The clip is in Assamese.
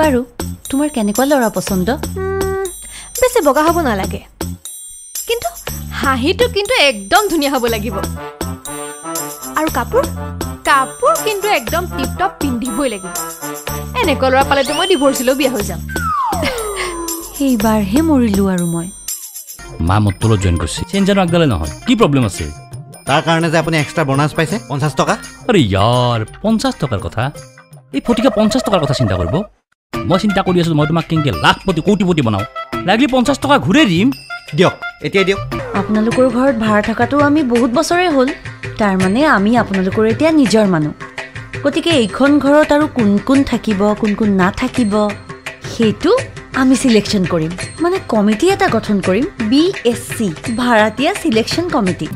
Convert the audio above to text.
বাৰু তোমাৰ কেনেকুৱা ল'ৰা পচন্দ? বেছি বগা হ'ব নালাগে। কিন্তু হাঁহিটো কিন্তু একদম ধুনীয়া হ'ব লাগিব। আৰু কাপোৰ? কাপোৰ কিন্তু একদম টিপ টপ পিন্ধিবই লাগিব। এনেকুৱা ল'ৰা পালেতো মই ডিভৰ্চিলেও বিয়া হৈ যাম। সেইবাৰহে মৰিলোঁ আৰু মই। মা মত্তলত জইন কৰিছে। চেঞ্জাৰো আগদালে নহয়। কি প্ৰব্লেম আছে? তাৰ কাৰণে যে আপুনি এক্সট্ৰা বনাছ পাইছে পঞ্চাছ টকা। আৰে ইয়াৰ পঞ্চাছ টকাৰ কথা? এই ফটিকা পঞ্চাছ টকাৰ কথা চিন্তা কৰিব। মই চিন্তা কৰি আছোঁ মই তোমাক কেনেকৈ লাখপতি কৌটিপতি বনাওঁ। লাগিলে পঞ্চাছ টকা ঘূৰাই দিম। দিয়ক এতিয়াই দিয়ক। আপোনালোকৰ ঘৰত ভাড়া থকাটো আমি বহুত বছৰে হ'ল। তাৰমানে আমি আপোনালোকৰ এতিয়া নিজৰ মানুহ। গতিকে এইখন ঘৰত আৰু কোন কোন থাকিব কোন কোন নাথাকিব সেইটো আমি চিলেকশ্যন কৰিম। মানে কমিটি এটা গঠন কৰিম বি এছ চি ভাড়াতীয়া চিলেকশ্যন কমিটি।